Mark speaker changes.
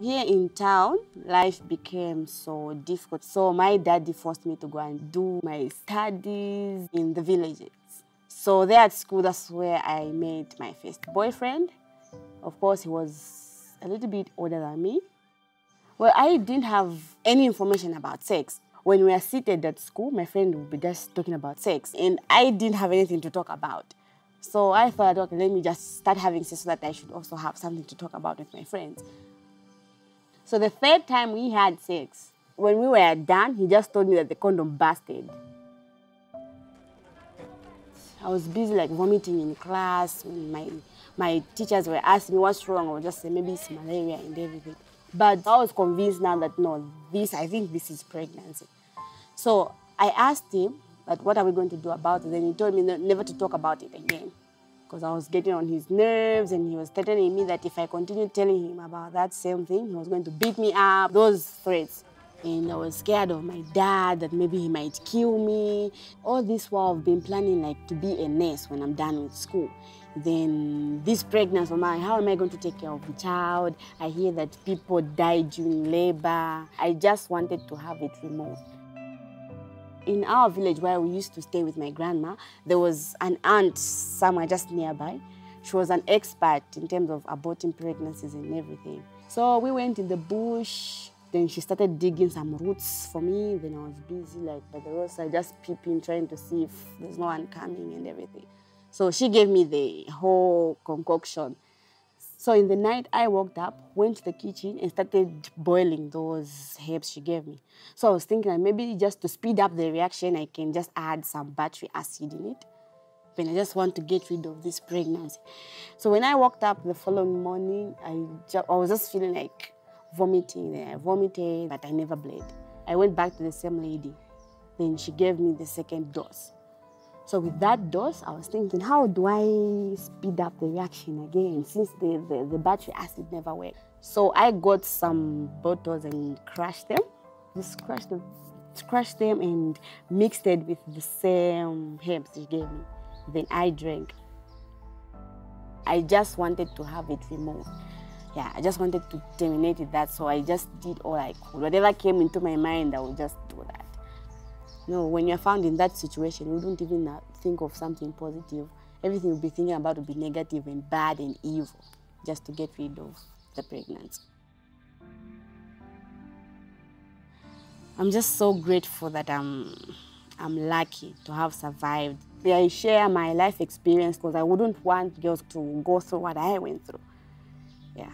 Speaker 1: Here in town, life became so difficult. So my daddy forced me to go and do my studies in the villages. So there at school, that's where I made my first boyfriend. Of course, he was a little bit older than me. Well, I didn't have any information about sex. When we are seated at school, my friend would be just talking about sex, and I didn't have anything to talk about. So I thought, okay, let me just start having sex so that I should also have something to talk about with my friends. So the third time we had sex, when we were done, he just told me that the condom busted. I was busy like vomiting in class. My, my teachers were asking me what's wrong. I was just saying maybe it's malaria and everything. But I was convinced now that no, this, I think this is pregnancy. So I asked him that what are we going to do about it? Then he told me never to talk about it again because I was getting on his nerves and he was threatening me that if I continued telling him about that same thing, he was going to beat me up, those threats. And I was scared of my dad, that maybe he might kill me. All this while I've been planning like to be a nurse when I'm done with school. Then this pregnancy, how am I going to take care of the child? I hear that people die during labor. I just wanted to have it removed in our village where we used to stay with my grandma, there was an aunt somewhere just nearby. She was an expert in terms of aborting pregnancies and everything. So we went in the bush. Then she started digging some roots for me. Then I was busy, like by the roadside, just peeping, trying to see if there's no one coming and everything. So she gave me the whole concoction. So in the night, I woke up, went to the kitchen, and started boiling those herbs she gave me. So I was thinking maybe just to speed up the reaction, I can just add some battery acid in it. But I just want to get rid of this pregnancy. So when I woke up the following morning, I, I was just feeling like vomiting. I vomited, but I never bled. I went back to the same lady. Then she gave me the second dose. So with that dose, I was thinking, how do I speed up the reaction again since the, the, the battery acid never worked? So I got some bottles and crushed them. Just crushed them, crushed them and mixed it with the same herbs she gave me. Then I drank. I just wanted to have it removed. Yeah, I just wanted to terminate it that, so I just did all I could. Whatever came into my mind, I would just do that. No, when you're found in that situation, you don't even think of something positive. Everything you'll be thinking about will be negative and bad and evil, just to get rid of the pregnancy. I'm just so grateful that I'm, I'm lucky to have survived. I share my life experience because I wouldn't want girls to go through what I went through. Yeah.